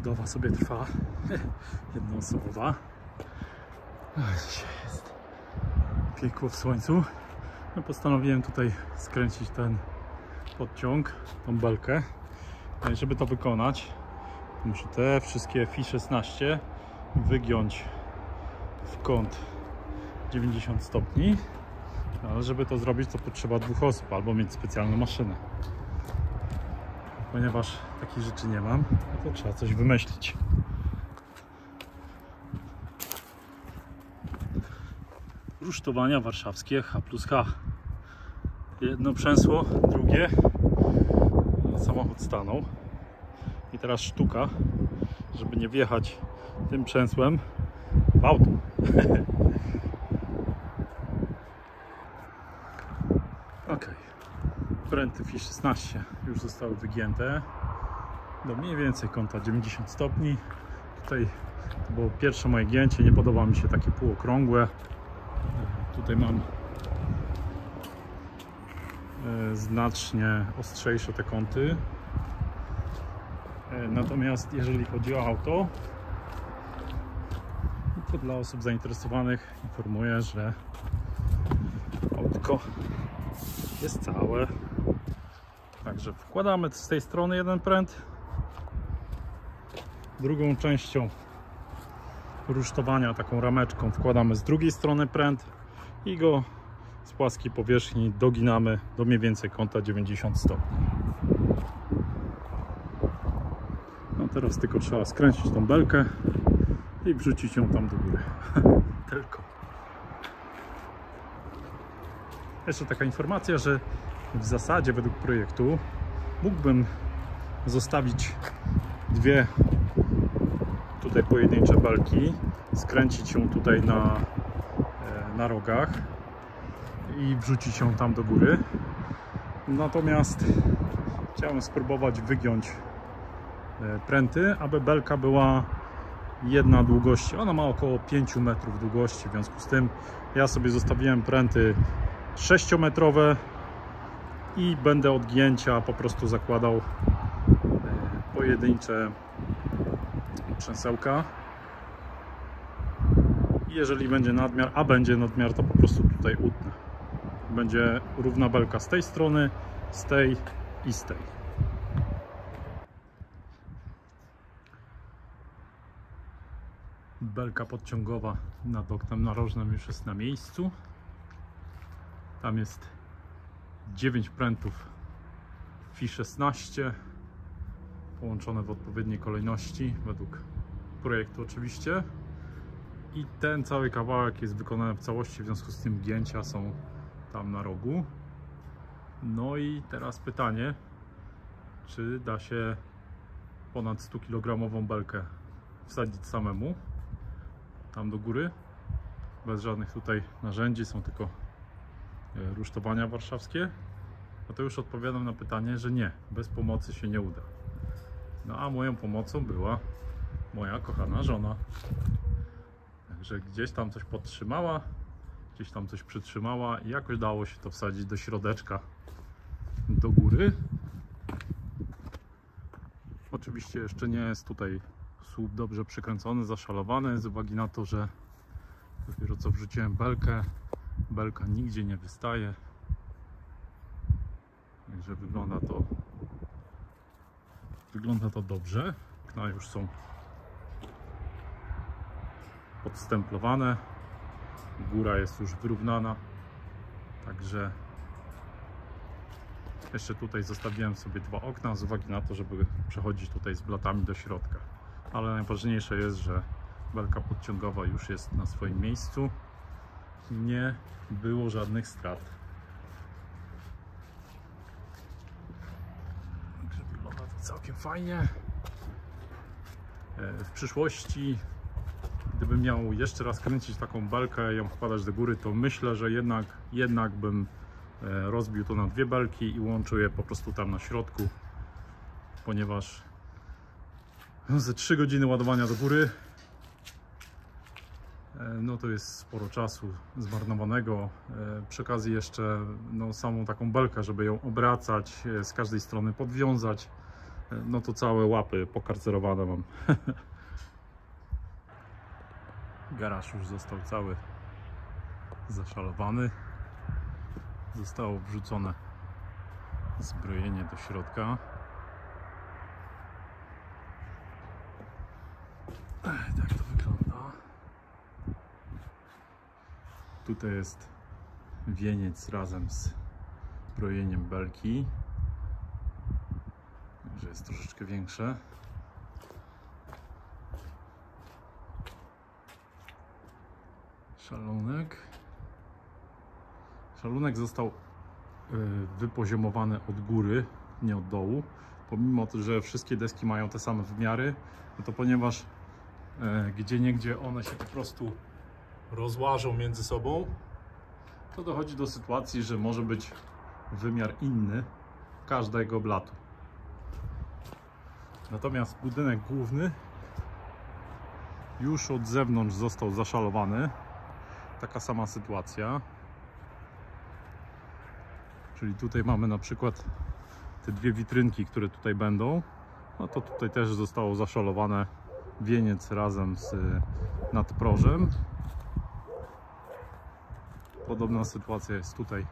budowa sobie trwa. Jednoosobowa. Jest piekło w słońcu. No postanowiłem tutaj skręcić ten podciąg, tą belkę. E, Żeby to wykonać, muszę te wszystkie Fi16 wygiąć w kąt 90 stopni. No, Ale żeby to zrobić, to potrzeba dwóch osób albo mieć specjalną maszynę. Ponieważ takich rzeczy nie mam, to trzeba coś wymyślić. Rusztowania warszawskie H plus H. Jedno przęsło, drugie. Samochód stanął. I teraz sztuka, żeby nie wjechać tym przęsłem w auto. Ok. Pręty FI 16 już zostały wygięte do mniej więcej kąta 90 stopni. Tutaj to było pierwsze moje gięcie, nie podoba mi się takie półokrągłe. Tutaj mam e, znacznie ostrzejsze te kąty. E, Natomiast jeżeli chodzi o auto, to dla osób zainteresowanych informuję, że autko jest całe. Także wkładamy z tej strony jeden pręt. Drugą częścią rusztowania, taką rameczką, wkładamy z drugiej strony pręt i go z płaskiej powierzchni doginamy do mniej więcej kąta 90 stopni. No teraz tylko trzeba skręcić tą belkę i wrzucić ją tam do góry. tylko. Jeszcze taka informacja, że w zasadzie według projektu mógłbym zostawić dwie tutaj pojedyncze belki, skręcić ją tutaj na, e, na rogach i wrzucić ją tam do góry. Natomiast chciałem spróbować wygiąć e, pręty, aby belka była jedna długości. Ona ma około 5 metrów długości, w związku z tym ja sobie zostawiłem pręty 6-metrowe i będę od gięcia po prostu zakładał e, pojedyncze trzęsełka. Jeżeli będzie nadmiar, a będzie nadmiar, to po prostu tutaj utnę. Będzie równa belka z tej strony, z tej i z tej. Belka podciągowa nad oknem narożnym już jest na miejscu. Tam jest 9 prętów FI 16 połączone w odpowiedniej kolejności według projektu oczywiście. I ten cały kawałek jest wykonany w całości w związku z tym gięcia są tam na rogu. No i teraz pytanie czy da się ponad 100 kg belkę wsadzić samemu? Tam do góry. Bez żadnych tutaj narzędzi są tylko rusztowania warszawskie no to już odpowiadam na pytanie, że nie, bez pomocy się nie uda. No a moją pomocą była moja kochana żona. Także gdzieś tam coś podtrzymała, gdzieś tam coś przytrzymała i jakoś dało się to wsadzić do środeczka do góry. Oczywiście jeszcze nie jest tutaj słup dobrze przykręcony, zaszalowany z uwagi na to, że dopiero co wrzuciłem belkę, belka nigdzie nie wystaje. Także wygląda to wygląda to dobrze. Okna już są podstemplowane. Góra jest już wyrównana. Także jeszcze tutaj zostawiłem sobie dwa okna z uwagi na to, żeby przechodzić tutaj z blatami do środka. Ale najważniejsze jest, że belka podciągowa już jest na swoim miejscu. Nie było żadnych strat. Także wygląda to całkiem fajnie. E, W przyszłości, gdybym miał jeszcze raz kręcić taką belkę i ją wkładać do góry, to myślę, że jednak, jednak bym e, rozbił to na dwie belki i łączył je po prostu tam na środku, ponieważ ze 3 godziny ładowania do góry no to jest sporo czasu zmarnowanego. E, Przy okazji jeszcze no, samą taką belkę, żeby ją obracać, e, z każdej strony podwiązać, no to całe łapy pokarcerowane mam. Garaż już został cały zaszalowany. Zostało wrzucone zbrojenie do środka. Tak to wygląda. Tutaj jest wieniec razem z zbrojeniem belki. Że jest troszeczkę większe. Szalonek. Szalunek został y, wypoziomowany od góry, nie od dołu. Pomimo że wszystkie deski mają te same wymiary, no to ponieważ e, gdzie niegdzie one się po prostu rozłażą między sobą, to dochodzi do sytuacji, że może być wymiar inny każdego blatu. Natomiast budynek główny już od zewnątrz został zaszalowany. Taka sama sytuacja. Czyli tutaj mamy na przykład te dwie witrynki, które tutaj będą. No to tutaj też zostało zaszalowane wieniec razem z nadprożem. Podobna sytuacja jest tutaj.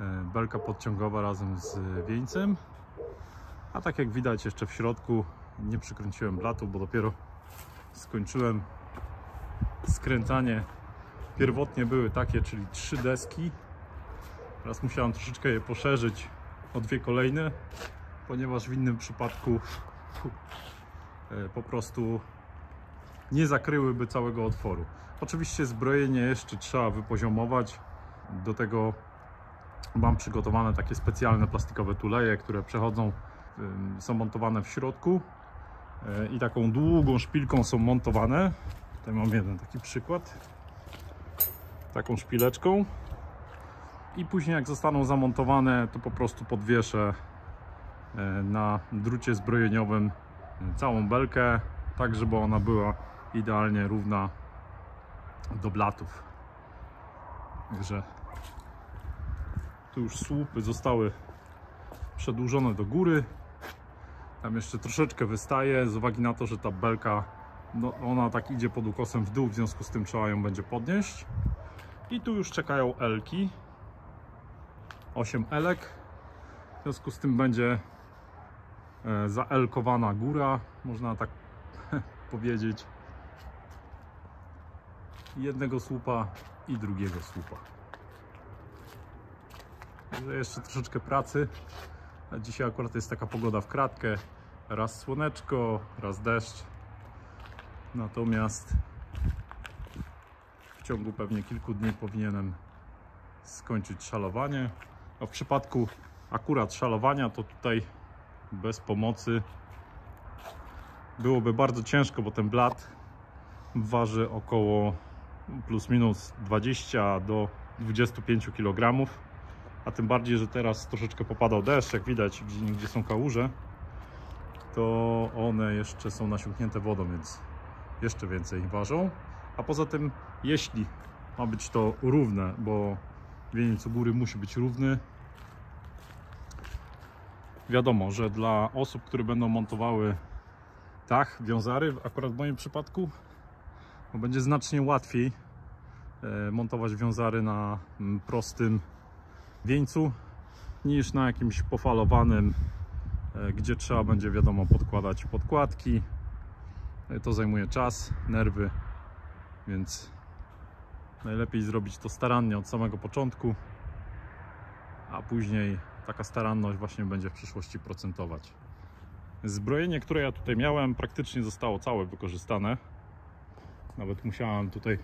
E, Belka podciągowa razem z wieńcem. A tak jak widać jeszcze w środku nie przykręciłem blatu, bo dopiero skończyłem skręcanie. Pierwotnie były takie, czyli trzy deski. Teraz musiałem troszeczkę je poszerzyć o dwie kolejne, ponieważ w innym przypadku e, po prostu nie zakryłyby całego otworu. Oczywiście zbrojenie jeszcze trzeba wypoziomować. Do tego mam przygotowane takie specjalne plastikowe tuleje, które przechodzą, są montowane w środku e, i taką długą szpilką są montowane. Tutaj mam jeden taki przykład. Taką szpileczką. I później jak zostaną zamontowane, to po prostu podwieszę e, na drucie zbrojeniowym e, całą belkę, tak żeby ona była idealnie równa do blatów. Także tu już słupy zostały przedłużone do góry. Tam jeszcze troszeczkę wystaje z uwagi na to, że ta belka no, ona tak idzie pod ukosem w dół, w związku z tym trzeba ją będzie podnieść. I tu już czekają elki. 8 elek. W związku z tym będzie e, zaelkowana góra, można tak powiedzieć. Jednego słupa i drugiego słupa. Także jeszcze troszeczkę pracy. A dzisiaj akurat jest taka pogoda w kratkę. Raz słoneczko, raz deszcz. Natomiast w ciągu pewnie kilku dni powinienem skończyć szalowanie. A w przypadku akurat szalowania to tutaj bez pomocy byłoby bardzo ciężko, bo ten blat waży około plus minus 20 do 25 kg. A tym bardziej, że teraz troszeczkę popadał deszcz, jak widać, gdzie, gdzie są kałuże, to one jeszcze są nasiąknięte wodą, więc jeszcze więcej ważą. A poza tym, jeśli ma być to równe, bo wieniec u góry musi być równy, wiadomo, że dla osób, które będą montowały dach, wiązary, akurat w moim przypadku, bo będzie znacznie łatwiej e, montować wiązary na mm, prostym wieńcu niż na jakimś pofalowanym, e, gdzie trzeba będzie wiadomo podkładać podkładki. E, To zajmuje czas, nerwy, więc najlepiej zrobić to starannie od samego początku, a później taka staranność właśnie będzie w przyszłości procentować. Zbrojenie, które ja tutaj miałem, praktycznie zostało całe wykorzystane. Nawet musiałem tutaj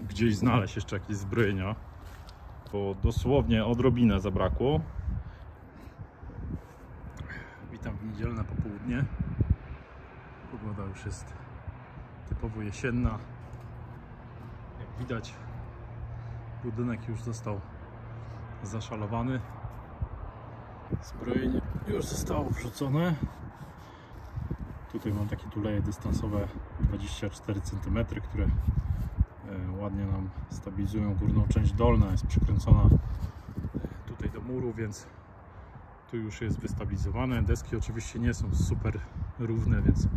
gdzieś znaleźć jeszcze jakieś zbrojenia, bo dosłownie odrobinę zabrakło. Witam w niedzielne popołudnie. Pogoda już jest typowo jesienna. Jak widać, budynek już został zaszalowany. Zbrojenie już zostało wrzucone. Tutaj mam takie tuleje dystansowe 24 cm, które e, ładnie nam stabilizują górną część dolna. Jest przykręcona e, tutaj do muru, więc Tu już jest wystabilizowane. Deski oczywiście nie są super równe, więc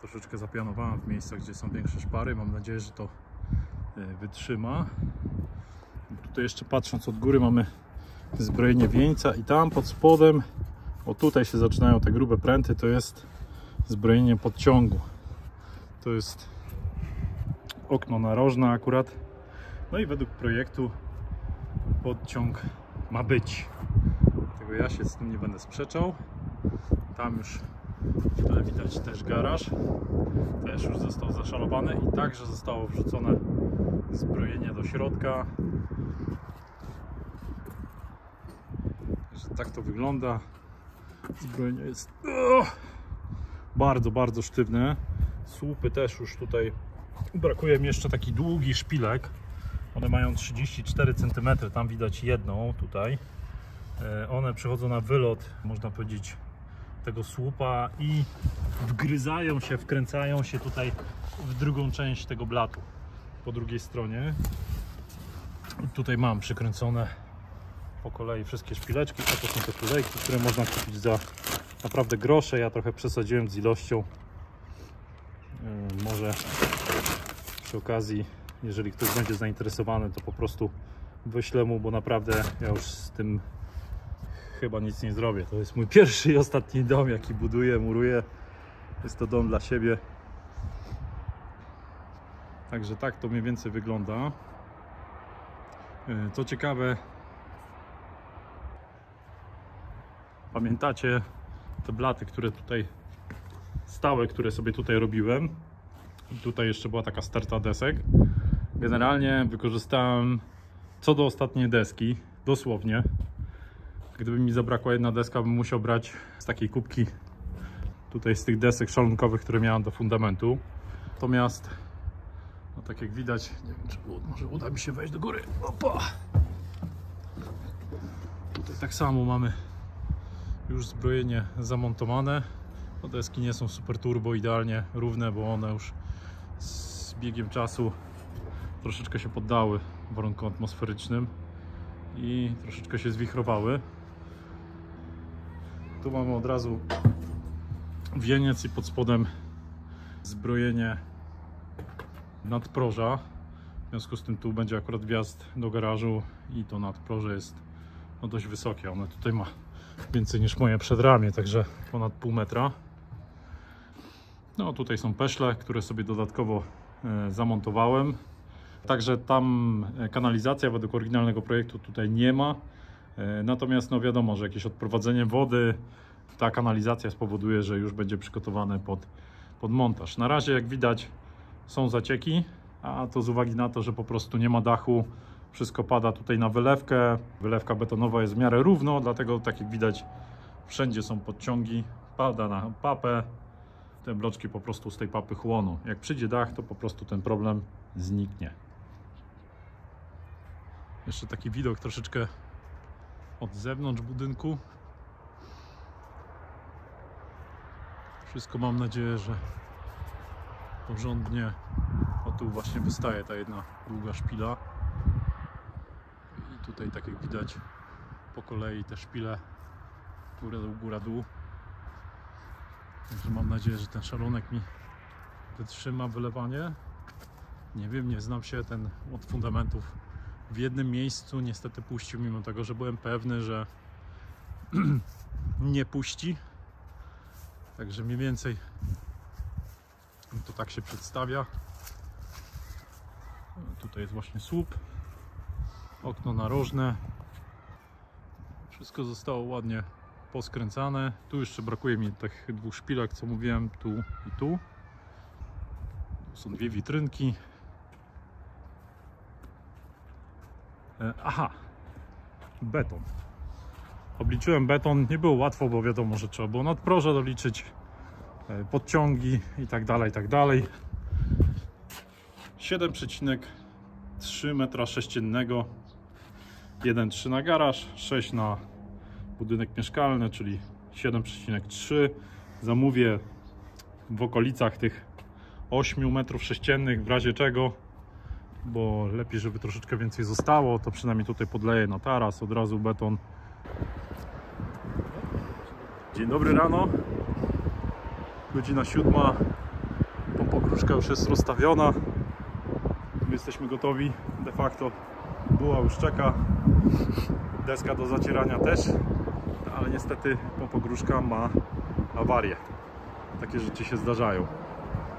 troszeczkę zapianowałem w miejscach, gdzie są większe szpary. Mam nadzieję, że to e, wytrzyma. Tutaj jeszcze patrząc od góry mamy zbrojenie wieńca i tam pod spodem, o tutaj się zaczynają te grube pręty, to jest zbrojenie podciągu. To jest okno narożne akurat. No i według projektu podciąg ma być. Tego ja się z tym nie będę sprzeczał. Tam już widać też garaż. Też już został zaszalowany i także zostało wrzucone zbrojenie do środka. Także tak to wygląda. Zbrojenie jest bardzo, bardzo sztywne. Słupy też już tutaj brakuje mi jeszcze taki długi szpilek. One mają 34 cm, tam widać jedną tutaj. E, One przychodzą na wylot, można powiedzieć, tego słupa i wgryzają się, wkręcają się tutaj w drugą część tego blatu po drugiej stronie. Tutaj mam przykręcone po kolei wszystkie szpileczki, a to są te tulejki, które można kupić za naprawdę grosze. Ja trochę przesadziłem z ilością. Yy, Może przy okazji, jeżeli ktoś będzie zainteresowany, to po prostu wyślę mu, bo naprawdę ja już z tym chyba nic nie zrobię. To jest mój pierwszy i ostatni dom, jaki buduję, muruję. Jest to dom dla siebie. Także tak to mniej więcej wygląda. Yy, Co ciekawe, pamiętacie te blaty, które tutaj stałe, które sobie tutaj robiłem. Tutaj jeszcze była taka sterta desek. Generalnie wykorzystałem co do ostatniej deski, dosłownie. Gdyby mi zabrakła jedna deska, bym musiał brać z takiej kubki tutaj z tych desek szalunkowych, które miałem do fundamentu. Natomiast, no tak jak widać, nie wiem, czy może uda mi się wejść do góry. Opa! Tutaj tak samo mamy już zbrojenie zamontowane. No deski nie są super turbo idealnie równe, bo one już z biegiem czasu troszeczkę się poddały warunkom atmosferycznym i troszeczkę się zwichrowały. Tu mamy od razu wieniec i pod spodem zbrojenie nadproża. W związku z tym tu będzie akurat wjazd do garażu i to nadproże jest no, dość wysokie. One tutaj ma więcej niż moje przedramię, także ponad pół metra. No tutaj są peszle, które sobie dodatkowo e, zamontowałem. Także tam e, kanalizacja według oryginalnego projektu tutaj nie ma. E, Natomiast no wiadomo, że jakieś odprowadzenie wody, ta kanalizacja spowoduje, że już będzie przygotowane pod, pod montaż. Na razie jak widać są zacieki, a to z uwagi na to, że po prostu nie ma dachu, wszystko pada tutaj na wylewkę. Wylewka betonowa jest w miarę równo, dlatego tak jak widać wszędzie są podciągi, pada na papę. Te bloczki po prostu z tej papy chłoną. Jak przyjdzie dach, to po prostu ten problem zniknie. Jeszcze taki widok troszeczkę od zewnątrz budynku. Wszystko mam nadzieję, że porządnie. O tu właśnie wystaje ta jedna długa szpila. Tutaj tak jak widać po kolei te szpile góra dół, góra dół. Także mam nadzieję, że ten szalonek mi wytrzyma wylewanie. Nie wiem, nie znam się ten od fundamentów w jednym miejscu niestety puścił, mimo tego, że byłem pewny, że nie puści. Także mniej więcej to tak się przedstawia. Tutaj jest właśnie słup, okno narożne. Wszystko zostało ładnie poskręcane. Tu jeszcze brakuje mi tych dwóch szpilek, co mówiłem, tu i tu. Tu są dwie witrynki. E, Aha, beton. Obliczyłem beton, nie było łatwo, bo wiadomo, że trzeba było nadproże doliczyć, e, podciągi i tak dalej, i tak dalej. 7,3 metra sześciennego, 1,3 na garaż, 6 na budynek mieszkalny, czyli 7,3. Zamówię w okolicach tych 8 metrów sześciennych, w razie czego bo lepiej, żeby troszeczkę więcej zostało, to przynajmniej tutaj podleję na taras, od razu beton. Dzień dobry rano. Godzina siódma. Pompokruszka już jest rozstawiona. My jesteśmy gotowi. De facto buła już czeka. Deska do zacierania też. Ale niestety pompokruszka ma awarię. Takie rzeczy się zdarzają.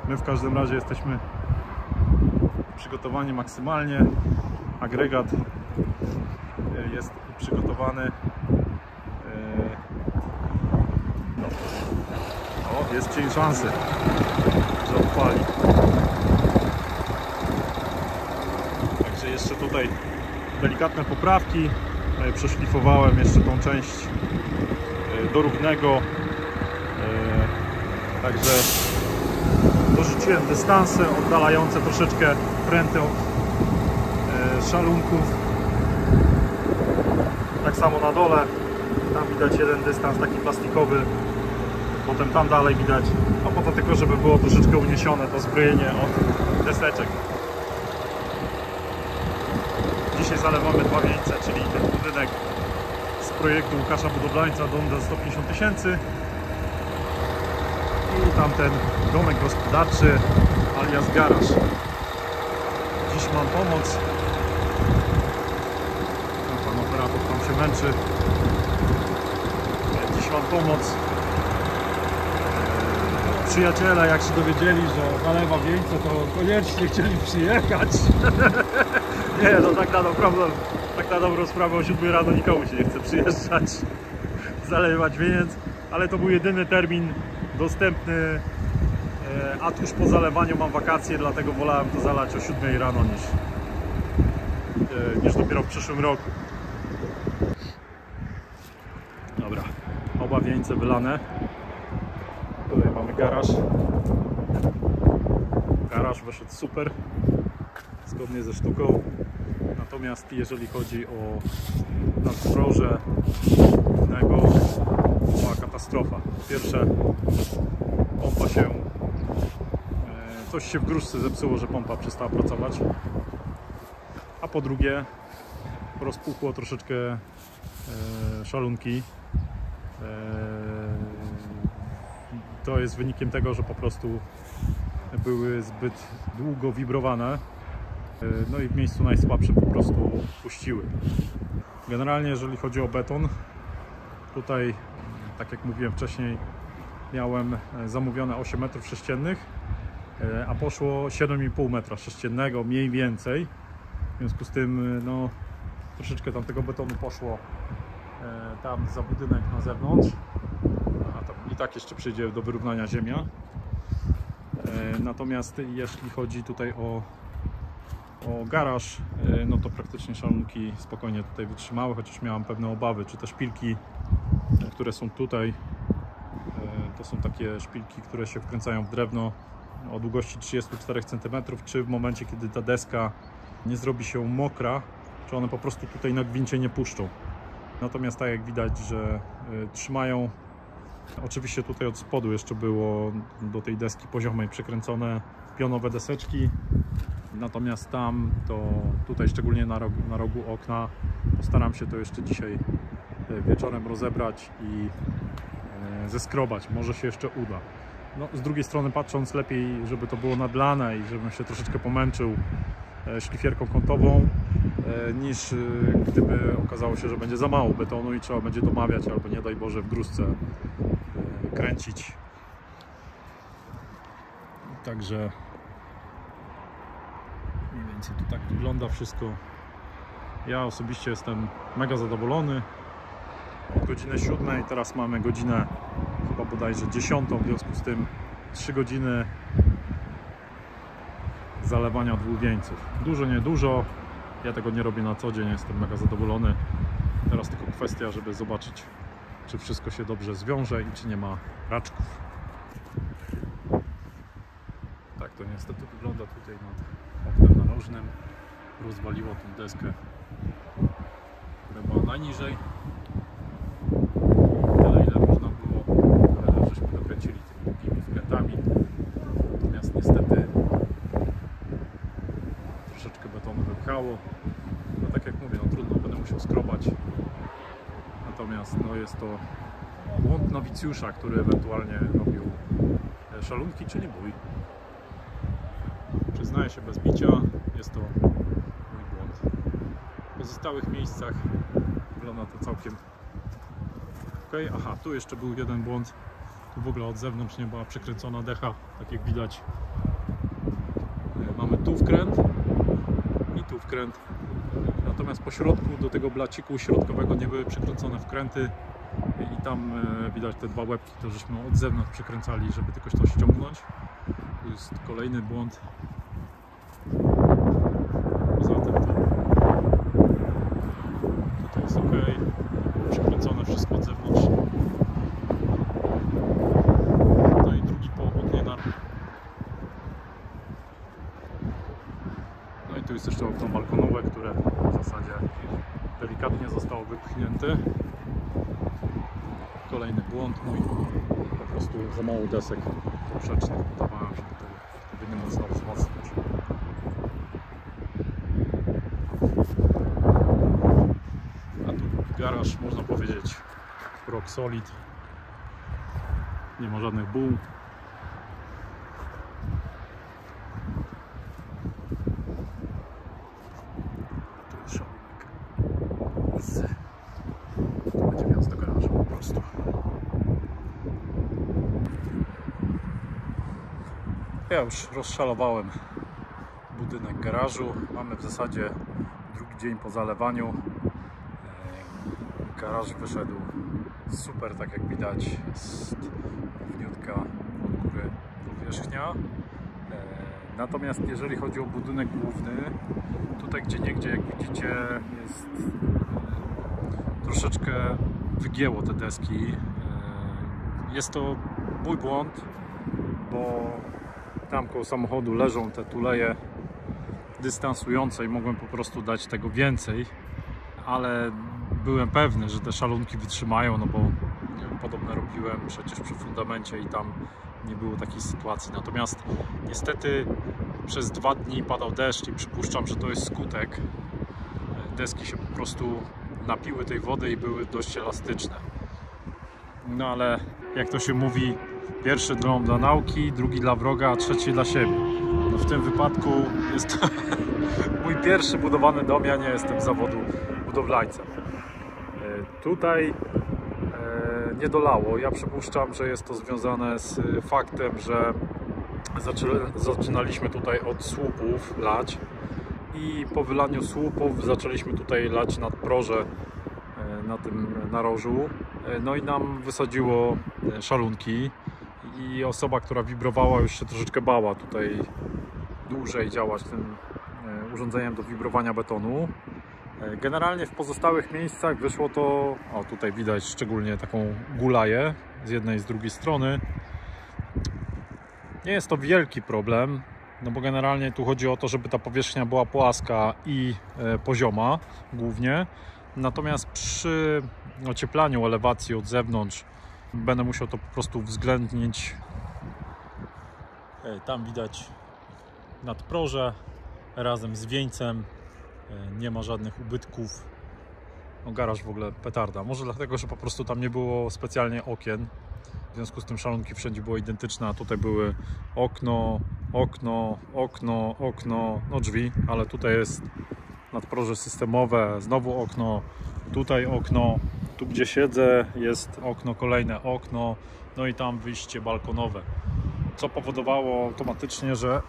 My w każdym razie jesteśmy przygotowani maksymalnie. Agregat e, jest przygotowany. E, No. O, jest cień szansy, że odpali. Także jeszcze tutaj delikatne poprawki. E, Przeszlifowałem jeszcze tą część e, do równego. E, Także dorzuciłem dystanse oddalające troszeczkę pręty od szalunków. Tak samo na dole. Tam widać jeden dystans taki plastikowy. Potem tam dalej widać. A po to tylko, żeby było troszeczkę uniesione to zbrojenie od deseczek. Dzisiaj zalewamy dwa wieńce, czyli ten budynek z projektu Łukasza Budowlańca dom za 150 tysięcy i tamten domek gospodarczy alias garaż. Dziś mam pomoc. Pan operator tam się męczy. Dziś mam pomoc. Eee, Przyjaciele jak się dowiedzieli, że zalewa wieńce, to koniecznie chcieli przyjechać. nie, no tak na dobrą, tak na dobrą sprawę o 7 rano nikomu się nie chce przyjeżdżać, zalewać wieniec, ale to był jedyny termin dostępny, e, a tuż po zalewaniu mam wakacje, dlatego wolałem to zalać o 7 rano niż, e, niż dopiero w przyszłym roku. Dobra, oba wieńce wylane. Tutaj mamy garaż. Garaż wyszedł super, zgodnie ze sztuką. Natomiast jeżeli chodzi o nadroże głównego, była katastrofa. Po pierwsze, pompa się, e, coś się w gruszce zepsuło, że pompa przestała pracować. A po drugie, rozpuchło troszeczkę e, szalunki. E, To jest wynikiem tego, że po prostu były zbyt długo wibrowane. E, No i w miejscu najsłabszym po prostu puściły. Generalnie, jeżeli chodzi o beton, tutaj, tak jak mówiłem wcześniej, miałem e, zamówione 8 metrów sześciennych, e, a poszło 7,5 metra sześciennego mniej więcej. W związku z tym, no, troszeczkę tam tego betonu poszło tam za budynek na zewnątrz, a tam i tak jeszcze przyjdzie do wyrównania ziemia. Natomiast jeśli chodzi tutaj o, o garaż, e, no to praktycznie szalunki spokojnie tutaj wytrzymały, chociaż miałam pewne obawy, czy te szpilki, e, które są tutaj, e, to są takie szpilki, które się wkręcają w drewno o długości 34 cm, czy w momencie, kiedy ta deska nie zrobi się mokra, czy one po prostu tutaj na gwincie nie puszczą. Natomiast tak jak widać, że trzymają Oczywiście tutaj od spodu jeszcze było do tej deski poziomej przekręcone pionowe deseczki. Natomiast tam to tutaj szczególnie na rogu, na rogu okna postaram się to jeszcze dzisiaj e, wieczorem rozebrać i e, zeskrobać. Może się jeszcze uda. No, z drugiej strony patrząc lepiej, żeby to było nadlane i żebym się troszeczkę pomęczył e, szlifierką kątową niż gdyby okazało się, że będzie za mało betonu i trzeba będzie domawiać albo nie daj Boże w gruzce kręcić. Także więcej to tak wygląda wszystko. Ja osobiście jestem mega zadowolony. Od godziny 7, teraz mamy godzinę chyba bodajże 10, w związku z tym 3 godziny zalewania dwóch wieńców. Dużo, nie dużo. Ja tego nie robię na co dzień, jestem mega zadowolony. Teraz tylko kwestia, żeby zobaczyć, czy wszystko się dobrze zwiąże i czy nie ma raczków. Tak to niestety wygląda tutaj nad oknem narożnym. Rozwaliło tą deskę, która była najniżej. Tyle ile można było, ale żeśmy dokręcili tymi długimi wkrętami. Natomiast niestety troszeczkę betonu wypchało. No tak jak mówię, no trudno, będę musiał skrobać. Natomiast no jest to błąd nowicjusza, który ewentualnie robił e, szalunki, czyli mój. Przyznaję się bez bicia, jest to mój błąd. W pozostałych miejscach wygląda to całkiem ok. Aha, tu jeszcze był jeden błąd. Tu w ogóle od zewnątrz nie była przykręcona decha, tak jak widać. E, Mamy tu wkręt i tu wkręt. Natomiast po środku do tego blaciku środkowego nie były przykręcone wkręty i tam e, widać te dwa łebki, to żeśmy od zewnątrz przykręcali, żeby tylko to ściągnąć. Tu jest kolejny błąd. Poza tym to tutaj ok. Przykręcone wszystko od zewnątrz. No i drugi po oknie na... No i tu jest jeszcze okno balkonowe, które w zasadzie delikatnie zostało wypchnięte. Kolejny błąd mój. Po prostu za mało desek poprzecznych dodawałem, żeby to wtedy nie mocno wzmacniać. A tu garaż, można powiedzieć, rock solid. Nie ma żadnych prostu. Ja już rozszalowałem budynek garażu. Mamy w zasadzie drugi dzień po zalewaniu. E, Garaż wyszedł super, tak jak widać. Jest równiutka od góry. E, Natomiast jeżeli chodzi o budynek główny, tutaj gdzie niegdzie, jak widzicie, jest troszeczkę wygięło te deski. E, Jest to mój błąd, bo tam koło samochodu leżą te tuleje dystansujące i mogłem po prostu dać tego więcej, ale byłem pewny, że te szalunki wytrzymają, no bo podobne robiłem przecież przy fundamencie i tam nie było takiej sytuacji. Natomiast niestety przez dwa dni padał deszcz i przypuszczam, że to jest skutek. Deski się po prostu napiły tej wody i były dość elastyczne. No ale jak to się mówi, pierwszy dom dla nauki, drugi dla wroga, a trzeci dla siebie. No w tym wypadku jest to mój pierwszy budowany dom, ja nie jestem zawodu budowlańca. E, Tutaj e, nie dolało. Ja przypuszczam, że jest to związane z faktem, że zaczynaliśmy tutaj od słupów lać i po wylaniu słupów zaczęliśmy tutaj lać nadproże e, na tym narożu. E, No i nam wysadziło e, szalunki i osoba, która wibrowała już się troszeczkę bała tutaj dłużej działać tym e, urządzeniem do wibrowania betonu. E, Generalnie w pozostałych miejscach wyszło to, o tutaj widać szczególnie taką gulaję z jednej i z drugiej strony. Nie jest to wielki problem, no bo generalnie tu chodzi o to, żeby ta powierzchnia była płaska i e, pozioma głównie. Natomiast przy ocieplaniu elewacji od zewnątrz będę musiał to po prostu uwzględnić. E, Tam widać nadproże razem z wieńcem. E, Nie ma żadnych ubytków. No, garaż w ogóle petarda. Może dlatego, że po prostu tam nie było specjalnie okien. W związku z tym szalonki wszędzie były identyczne, a tutaj były okno, okno, okno, okno, no drzwi, ale tutaj jest nadproże systemowe, znowu okno, tutaj okno, tu gdzie siedzę jest okno, kolejne okno, no i tam wyjście balkonowe. Co powodowało automatycznie, że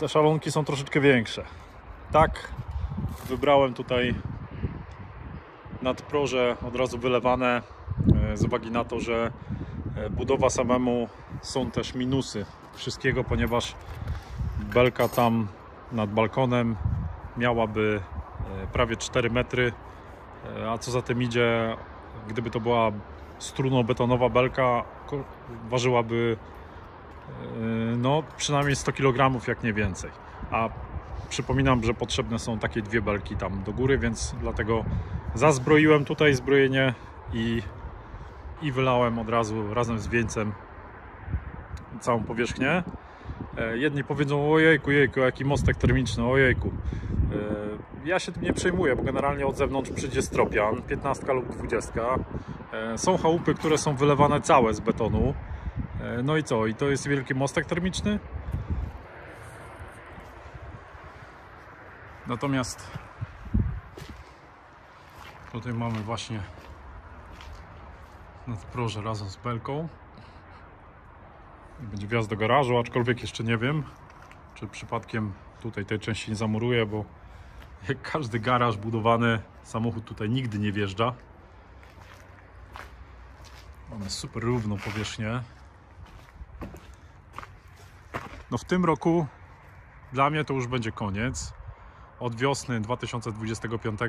te szalonki są troszeczkę większe. Tak, wybrałem tutaj nadproże od razu wylewane e, z uwagi na to, że e, budowa samemu są też minusy wszystkiego, ponieważ belka tam nad balkonem miałaby e, prawie 4 metry, a co za tym idzie, gdyby to była struno-betonowa belka, ważyłaby no przynajmniej 100 kg, jak nie więcej. A przypominam, że potrzebne są takie dwie belki tam do góry, więc dlatego zazbroiłem tutaj zbrojenie i, i wylałem od razu razem z wieńcem całą powierzchnię. E, Jedni powiedzą, ojejku, jejku, jaki mostek termiczny, ojejku. E, ja się tym nie przejmuję, bo generalnie od zewnątrz przyjdzie stropian, 15 lub 20. E, Są chałupy, które są wylewane całe z betonu. E, No i co? I to jest wielki mostek termiczny? Natomiast tutaj mamy właśnie nadproże razem z belką. Będzie wjazd do garażu, aczkolwiek jeszcze nie wiem, czy przypadkiem tutaj tej części nie zamuruję, bo jak każdy garaż budowany, samochód tutaj nigdy nie wjeżdża. Mamy super równą powierzchnię. No w tym roku dla mnie to już będzie koniec. Od wiosny 2025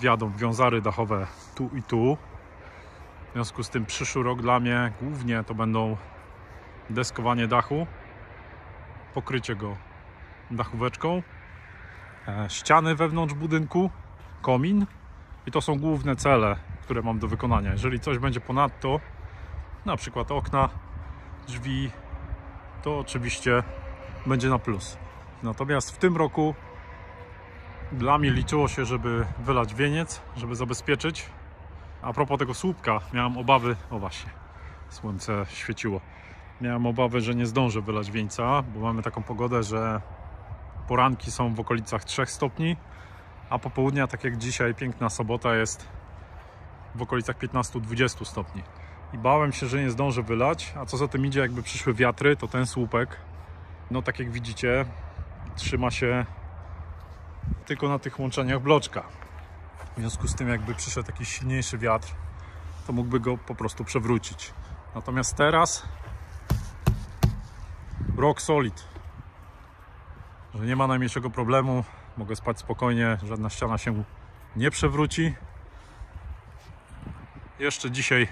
wjadą wiązary dachowe tu i tu. W związku z tym przyszły rok dla mnie głównie to będą deskowanie dachu, pokrycie go dachóweczką, e, ściany wewnątrz budynku, komin i to są główne cele, które mam do wykonania. Jeżeli coś będzie ponadto, na przykład okna, drzwi, to oczywiście będzie na plus. Natomiast w tym roku dla mnie liczyło się, żeby wylać wieniec, żeby zabezpieczyć. A propos tego słupka, miałem obawy, o właśnie, słońce świeciło. Miałem obawy, że nie zdążę wylać wieńca, bo mamy taką pogodę, że poranki są w okolicach 3 stopni, a popołudnia, tak jak dzisiaj, piękna sobota jest w okolicach 15-20 stopni. I bałem się, że nie zdążę wylać, a co za tym idzie, jakby przyszły wiatry, to ten słupek, no tak jak widzicie, trzyma się tylko na tych łączeniach bloczka. W związku z tym, jakby przyszedł jakiś silniejszy wiatr, to mógłby go po prostu przewrócić. Natomiast teraz rock solid, że nie ma najmniejszego problemu, mogę spać spokojnie, żadna ściana się nie przewróci. Jeszcze dzisiaj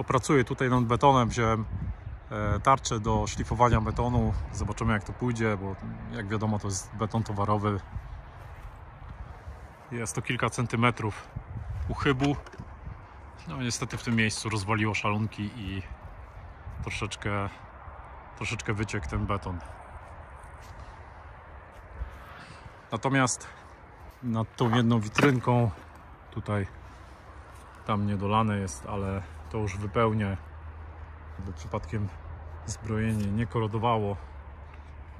popracuję tutaj nad betonem, wziąłem e, tarczę do szlifowania betonu, zobaczymy jak to pójdzie, bo jak wiadomo to jest beton towarowy, jest to kilka centymetrów uchybu. No niestety w tym miejscu rozwaliło szalunki i troszeczkę, troszeczkę wyciekł ten beton. Natomiast nad tą jedną witrynką tutaj tam niedolane jest, ale to już wypełnię, aby przypadkiem zbrojenie nie korodowało,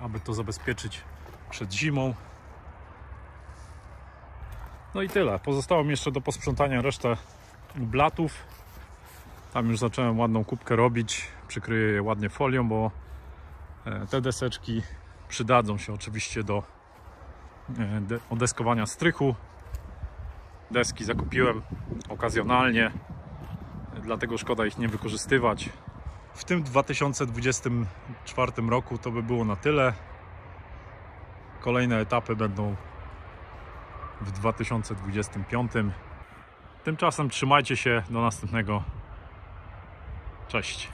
aby to zabezpieczyć przed zimą. No i tyle. Pozostało mi jeszcze do posprzątania resztę blatów. Tam już zacząłem ładną kubkę robić. Przykryję je ładnie folią, bo e, te deseczki przydadzą się oczywiście do e, de- odeskowania strychu. Deski zakupiłem okazjonalnie, dlatego szkoda ich nie wykorzystywać. W tym 2024 roku to by było na tyle. Kolejne etapy będą w 2025. Tymczasem trzymajcie się, do następnego. Cześć.